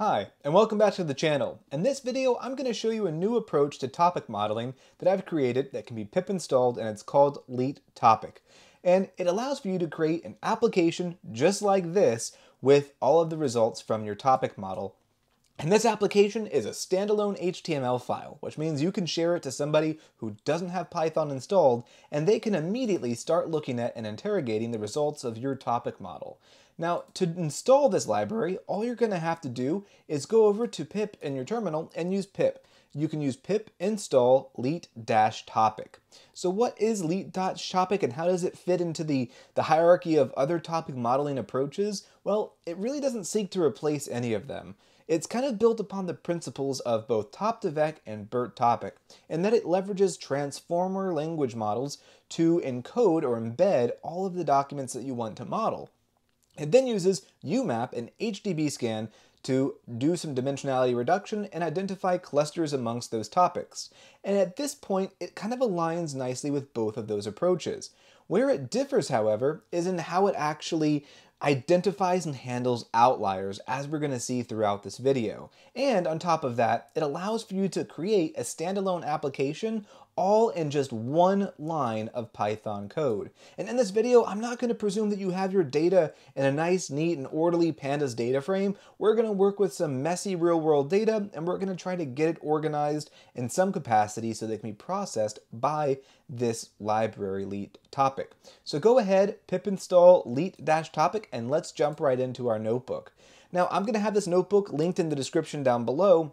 Hi, and welcome back to the channel. In this video, I'm going to show you a new approach to topic modeling that I've created that can be pip installed and it's called Leet Topic. And it allows for you to create an application just like this with all of the results from your topic model and this application is a standalone HTML file, which means you can share it to somebody who doesn't have Python installed, and they can immediately start looking at and interrogating the results of your topic model. Now, to install this library, all you're going to have to do is go over to pip in your terminal and use pip. You can use pip install leet-topic. So what is leet-topic and how does it fit into the, the hierarchy of other topic modeling approaches? Well, it really doesn't seek to replace any of them. It's kind of built upon the principles of both Top2Vec and BERT Topic, in that it leverages transformer language models to encode or embed all of the documents that you want to model. It then uses UMAP and HDBSCAN to do some dimensionality reduction and identify clusters amongst those topics. And at this point, it kind of aligns nicely with both of those approaches. Where it differs, however, is in how it actually identifies and handles outliers as we're going to see throughout this video. And on top of that, it allows for you to create a standalone application all in just one line of Python code. And in this video, I'm not going to presume that you have your data in a nice, neat, and orderly pandas data frame. We're going to work with some messy real-world data, and we're going to try to get it organized in some capacity so it can be processed by this library leet topic. So go ahead, pip install leet-topic, and let's jump right into our notebook. Now, I'm going to have this notebook linked in the description down below,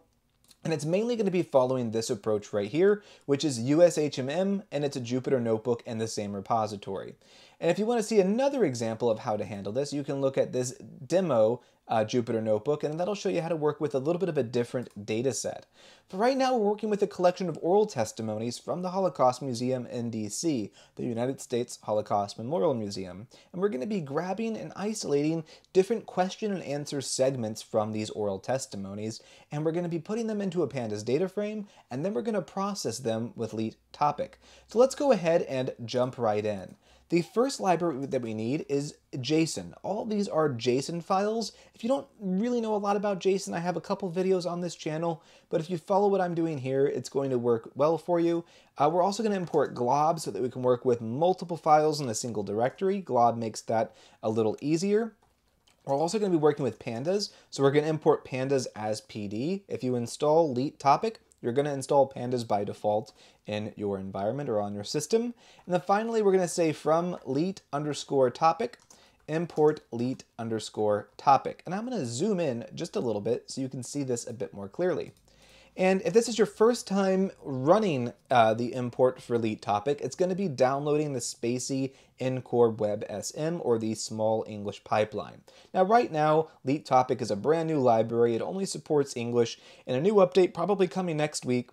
and it's mainly going to be following this approach right here, which is USHMM, and it's a Jupyter notebook in the same repository. And if you want to see another example of how to handle this, you can look at this demo uh, Jupyter Notebook, and that'll show you how to work with a little bit of a different data set. For right now, we're working with a collection of oral testimonies from the Holocaust Museum in DC, the United States Holocaust Memorial Museum, and we're going to be grabbing and isolating different question and answer segments from these oral testimonies, and we're going to be putting them into a pandas data frame, and then we're going to process them with Leet topic. So let's go ahead and jump right in. The first library that we need is JSON. All these are JSON files. If you don't really know a lot about JSON, I have a couple videos on this channel, but if you follow what I'm doing here, it's going to work well for you. Uh, we're also going to import glob so that we can work with multiple files in a single directory. Glob makes that a little easier. We're also going to be working with pandas, so we're going to import pandas as PD. If you install Leet topic, you're going to install pandas by default in your environment or on your system. And then finally, we're going to say from leet underscore topic, import leet underscore topic. And I'm going to zoom in just a little bit so you can see this a bit more clearly. And if this is your first time running uh, the import for Leet topic, it's going to be downloading the spaCy en_core_web_sm or the Small English Pipeline. Now, right now, Leet topic is a brand new library. It only supports English, and a new update probably coming next week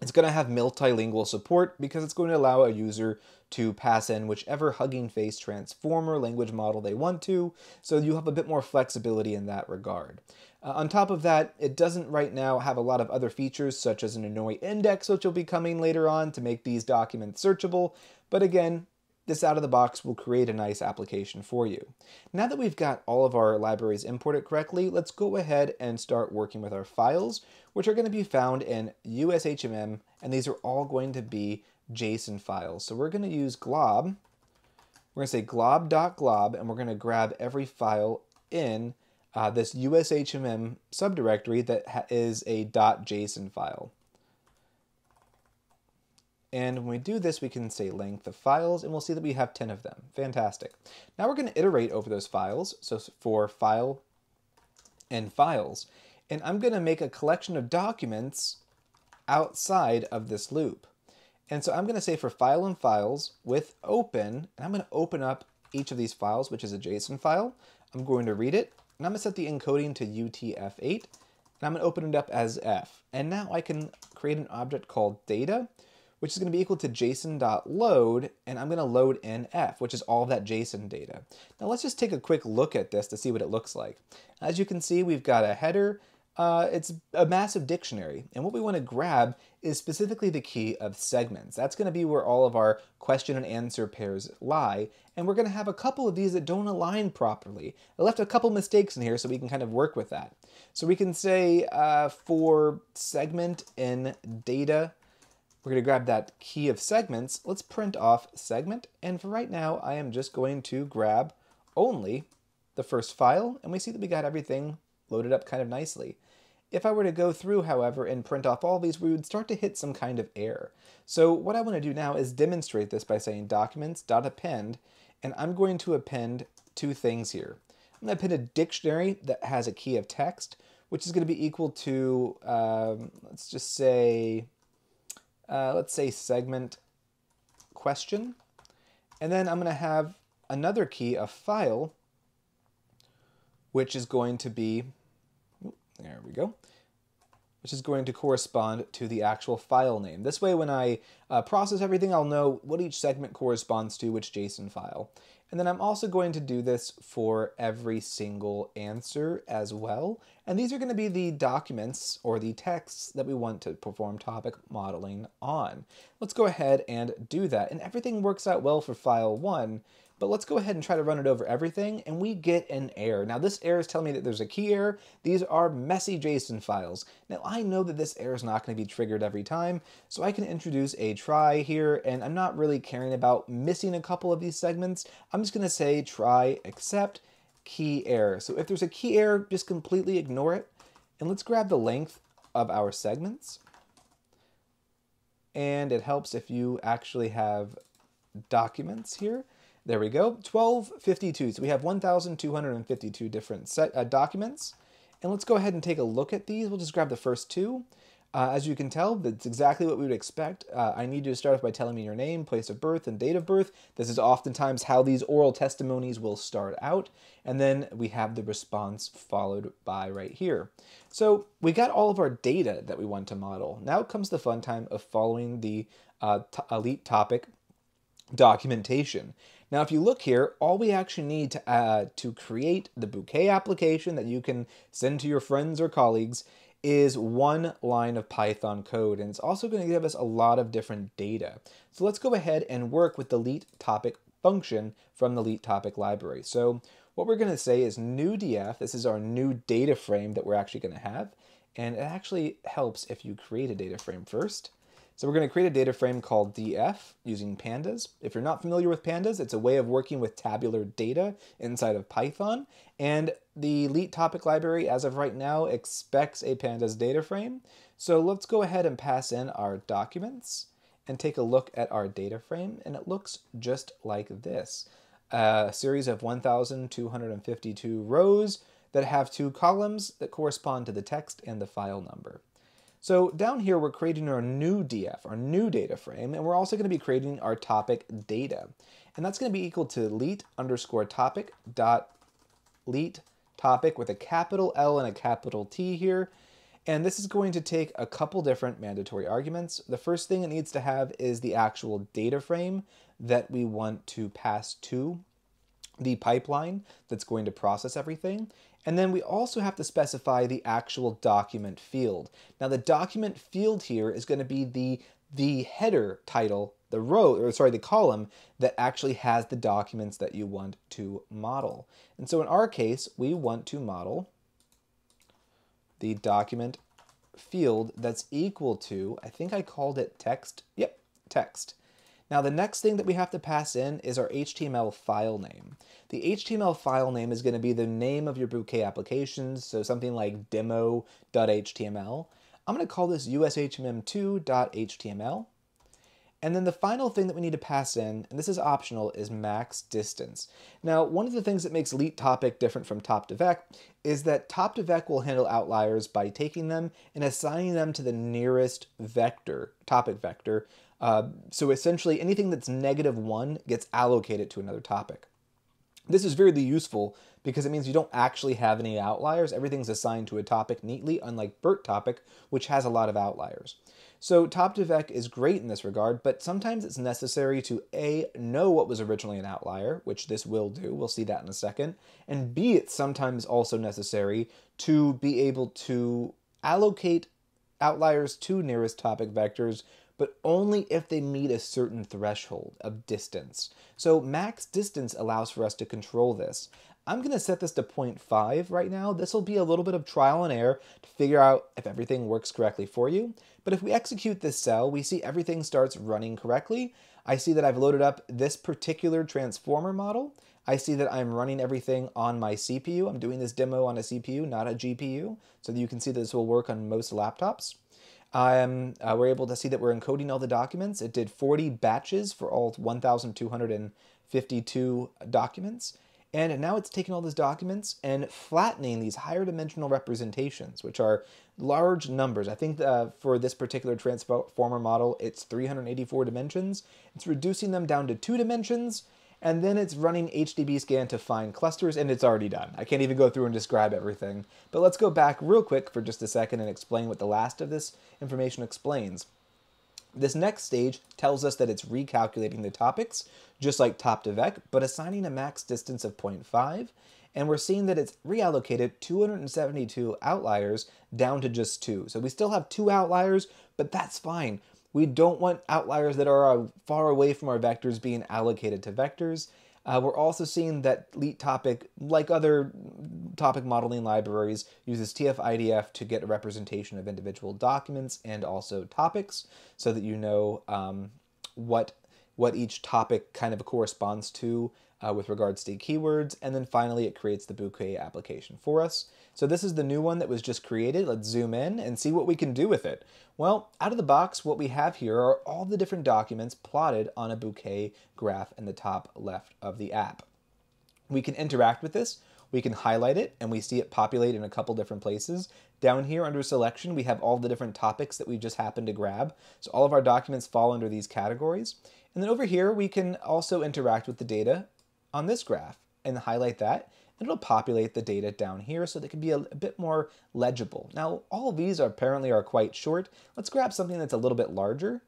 it's going to have multilingual support because it's going to allow a user to pass in whichever Hugging Face transformer language model they want to, so you have a bit more flexibility in that regard. Uh, on top of that, it doesn't right now have a lot of other features such as an Annoy index, which will be coming later on to make these documents searchable, but again, this out of the box will create a nice application for you. Now that we've got all of our libraries imported correctly, let's go ahead and start working with our files, which are going to be found in USHMM, and these are all going to be JSON files. So we're going to use glob. We're going to say glob.glob, and we're going to grab every file in uh, this USHMM subdirectory that is a dot .json file. And when we do this, we can say length of files, and we'll see that we have 10 of them. Fantastic. Now we're going to iterate over those files. So for file and files. And I'm going to make a collection of documents outside of this loop. And so I'm going to say for file and files with open, and I'm going to open up each of these files, which is a JSON file. I'm going to read it, and I'm to set the encoding to UTF-8, and I'm to open it up as F. And now I can create an object called data, which is going to be equal to json.load, and I'm going to load in f, which is all that JSON data. Now let's just take a quick look at this to see what it looks like. As you can see, we've got a header, uh, it's a massive dictionary, and what we want to grab is specifically the key of segments. That's going to be where all of our question and answer pairs lie, and we're going to have a couple of these that don't align properly. I left a couple mistakes in here so we can kind of work with that. So we can say uh, for segment in data, we're going to grab that key of segments. Let's print off segment. And for right now, I am just going to grab only the first file. And we see that we got everything loaded up kind of nicely. If I were to go through, however, and print off all these, we would start to hit some kind of error. So what I want to do now is demonstrate this by saying documents.append, and I'm going to append two things here. I'm going to append a dictionary that has a key of text, which is going to be equal to, um, let's just say, uh, let's say segment question. And then I'm going to have another key, a file, which is going to be, there we go, which is going to correspond to the actual file name. This way, when I uh, process everything, I'll know what each segment corresponds to, which JSON file. And then I'm also going to do this for every single answer as well. And these are going to be the documents or the texts that we want to perform topic modeling on. Let's go ahead and do that. And everything works out well for file one, but let's go ahead and try to run it over everything, and we get an error. Now this error is telling me that there's a key error. These are messy JSON files. Now I know that this error is not going to be triggered every time, so I can introduce a try here, and I'm not really caring about missing a couple of these segments. I'm just going to say try except key error. So if there's a key error, just completely ignore it. And let's grab the length of our segments. And it helps if you actually have documents here. There we go, 1252. So we have 1,252 different set, uh, documents. And let's go ahead and take a look at these. We'll just grab the first two. Uh, as you can tell, that's exactly what we would expect. Uh, I need you to start off by telling me your name, place of birth, and date of birth. This is oftentimes how these oral testimonies will start out. And then we have the response followed by right here. So we got all of our data that we want to model. Now comes the fun time of following the uh, leet topic documentation. Now, if you look here, all we actually need to, uh, to create the Bokeh application that you can send to your friends or colleagues is one line of Python code, and it's also going to give us a lot of different data. So let's go ahead and work with the leet topic function from the leet topic library. So what we're going to say is new df, this is our new data frame that we're actually going to have, and it actually helps if you create a data frame first. So we're going to create a data frame called df using pandas. If you're not familiar with pandas, it's a way of working with tabular data inside of Python. And the leet topic library, as of right now, expects a pandas data frame. So let's go ahead and pass in our documents and take a look at our data frame. And it looks just like this. A series of 1,252 rows that have two columns that correspond to the text and the file number. So down here, we're creating our new DF, our new data frame, and we're also going to be creating our topic data. And that's going to be equal to leet underscore topic dot leet topic with a capital L and a capital T here. And this is going to take a couple different mandatory arguments. The first thing it needs to have is the actual data frame that we want to pass to the pipeline that's going to process everything. And then we also have to specify the actual document field. Now the document field here is going to be the, the header title, the row, or sorry, the column that actually has the documents that you want to model. And so in our case, we want to model the document field that's equal to, I think I called it text, yep, text. Now the next thing that we have to pass in is our HTML file name. The HTML file name is going to be the name of your Bokeh applications, so something like demo.html. I'm going to call this ushm2.html. And then the final thing that we need to pass in, and this is optional, is max distance. Now, one of the things that makes Leet Topic different from Top2Vec is that Top2Vec will handle outliers by taking them and assigning them to the nearest vector, topic vector, uh, so essentially anything that's negative one gets allocated to another topic. This is really useful because it means you don't actually have any outliers. Everything's assigned to a topic neatly, unlike BERT topic, which has a lot of outliers. So Top2Vec is great in this regard, but sometimes it's necessary to A, know what was originally an outlier, which this will do, we'll see that in a second, and B, it's sometimes also necessary to be able to allocate outliers to nearest topic vectors but only if they meet a certain threshold of distance. So max distance allows for us to control this. I'm going to set this to 0.5 right now. This will be a little bit of trial and error to figure out if everything works correctly for you. But if we execute this cell, we see everything starts running correctly. I see that I've loaded up this particular transformer model. I see that I'm running everything on my CPU. I'm doing this demo on a CPU, not a GPU, so that you can see this will work on most laptops. Um, uh, we're able to see that we're encoding all the documents. It did 40 batches for all 1,252 documents. And now it's taking all these documents and flattening these higher dimensional representations, which are large numbers. I think uh, for this particular transformer model, it's 384 dimensions. It's reducing them down to two dimensions and then it's running HDBSCAN to find clusters, and it's already done. I can't even go through and describe everything. But let's go back real quick for just a second and explain what the last of this information explains. This next stage tells us that it's recalculating the topics, just like top2vec, but assigning a max distance of 0.5, and we're seeing that it's reallocated 272 outliers down to just two. So we still have two outliers, but that's fine. We don't want outliers that are uh, far away from our vectors being allocated to vectors. Uh, we're also seeing that LEET topic, like other topic modeling libraries, uses TF-IDF to get a representation of individual documents and also topics so that you know um, what, what each topic kind of corresponds to uh, with regards to keywords. And then finally, it creates the Bokeh application for us. So this is the new one that was just created. Let's zoom in and see what we can do with it. Well, out of the box, what we have here are all the different documents plotted on a Bokeh graph in the top left of the app. We can interact with this. We can highlight it and we see it populate in a couple different places. Down here under selection, we have all the different topics that we just happened to grab. So all of our documents fall under these categories. And then over here, we can also interact with the data on this graph and highlight that and it'll populate the data down here so they can be a, a, bit more legible. Now, all these are apparently are quite short. Let's grab something that's a little bit larger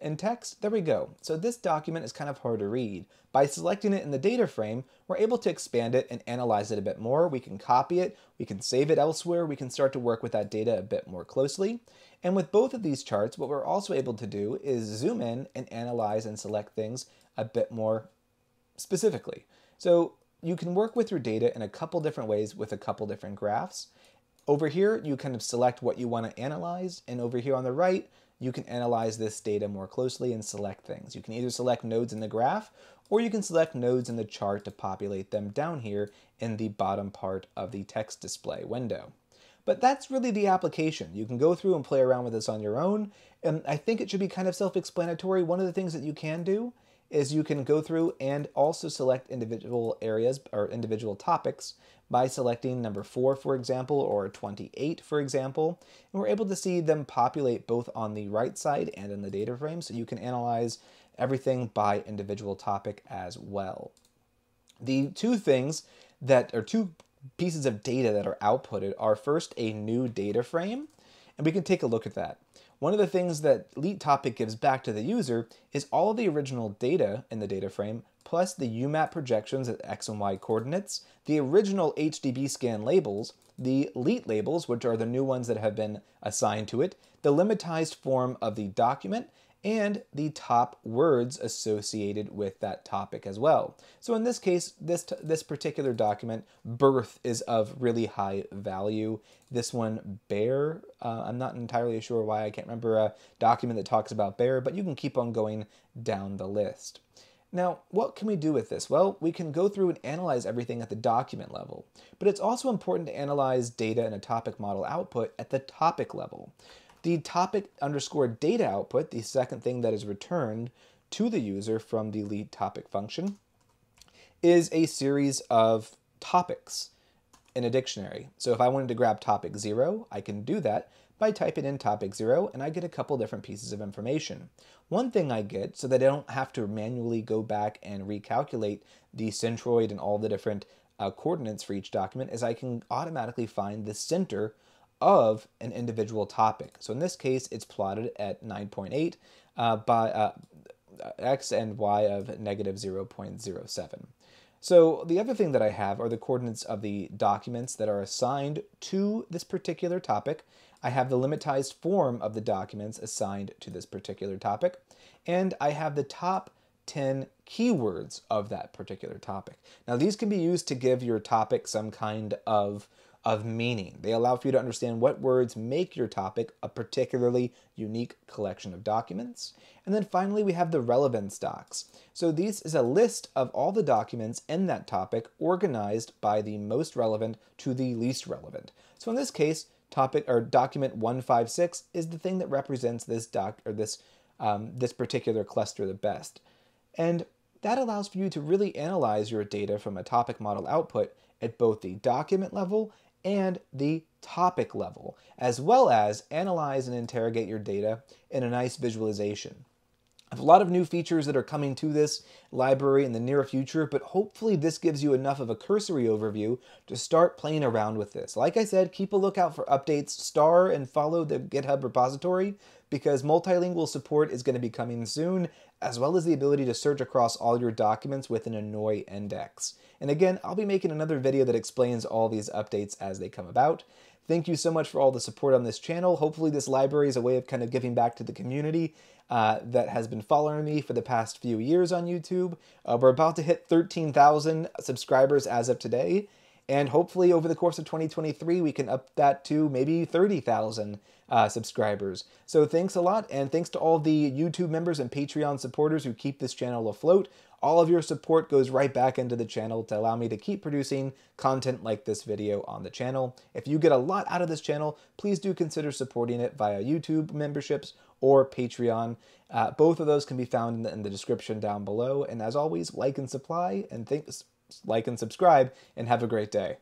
in text. There we go. So this document is kind of hard to read. By selecting it in the data frame, we're able to expand it and analyze it a bit more. We can copy it, we can save it elsewhere, we can start to work with that data a bit more closely. And with both of these charts, what we're also able to do is zoom in and analyze and select things a bit more specifically. So you can work with your data in a couple different ways with a couple different graphs. Over here, you kind of select what you want to analyze, and over here on the right, you can analyze this data more closely and select things. You can either select nodes in the graph, or you can select nodes in the chart to populate them down here in the bottom part of the text display window. But that's really the application. You can go through and play around with this on your own, and I think it should be kind of self-explanatory. One of the things that you can do is you can go through and also select individual areas or individual topics by selecting number 4, for example, or 28, for example. And we're able to see them populate both on the right side and in the data frame, so you can analyze everything by individual topic as well. The two things that are two pieces of data that are outputted are first a new data frame, and we can take a look at that. One of the things that LEET topic gives back to the user is all of the original data in the data frame, plus the UMAP projections at X and Y coordinates, the original HDBSCAN labels, the LEET labels, which are the new ones that have been assigned to it, the lemmatized form of the document, and the top words associated with that topic as well. So in this case, this, this particular document, birth, is of really high value. This one, bear, uh, I'm not entirely sure why, I can't remember a document that talks about bear, but you can keep on going down the list. Now, what can we do with this? Well, we can go through and analyze everything at the document level, but it's also important to analyze data in a topic model output at the topic level. The topic underscore data output, the second thing that is returned to the user from the leet topic function, is a series of topics in a dictionary. So if I wanted to grab topic zero, I can do that by typing in topic zero and I get a couple different pieces of information. One thing I get so that I don't have to manually go back and recalculate the centroid and all the different uh, coordinates for each document is I can automatically find the center of an individual topic. So in this case, it's plotted at 9.8 uh, by uh, x and y of negative 0.07. So the other thing that I have are the coordinates of the documents that are assigned to this particular topic. I have the lemmatized form of the documents assigned to this particular topic, and I have the top 10 keywords of that particular topic. Now, these can be used to give your topic some kind of of meaning. They allow for you to understand what words make your topic a particularly unique collection of documents. And then finally, we have the relevance docs. So this is a list of all the documents in that topic organized by the most relevant to the least relevant. So in this case, topic or document 156 is the thing that represents this doc or this um, this particular cluster the best. And that allows for you to really analyze your data from a topic model output at both the document level and the topic level, as well as analyze and interrogate your data in a nice visualization. I have a lot of new features that are coming to this library in the near future, but hopefully this gives you enough of a cursory overview to start playing around with this. Like I said, keep a lookout for updates, star and follow the GitHub repository because multilingual support is going to be coming soon, as well as the ability to search across all your documents with an Annoy index. And again, I'll be making another video that explains all these updates as they come about. Thank you so much for all the support on this channel. Hopefully this library is a way of kind of giving back to the community uh, that has been following me for the past few years on YouTube. Uh, we're about to hit 13,000 subscribers as of today, and hopefully over the course of 2023 we can up that to maybe 30,000 uh, subscribers. So thanks a lot, and thanks to all the YouTube members and Patreon supporters who keep this channel afloat. All of your support goes right back into the channel to allow me to keep producing content like this video on the channel. If you get a lot out of this channel, please do consider supporting it via YouTube memberships or Patreon. Uh, both of those can be found in the, in the description down below. And as always, like and supply and thanks, like and subscribe, and have a great day.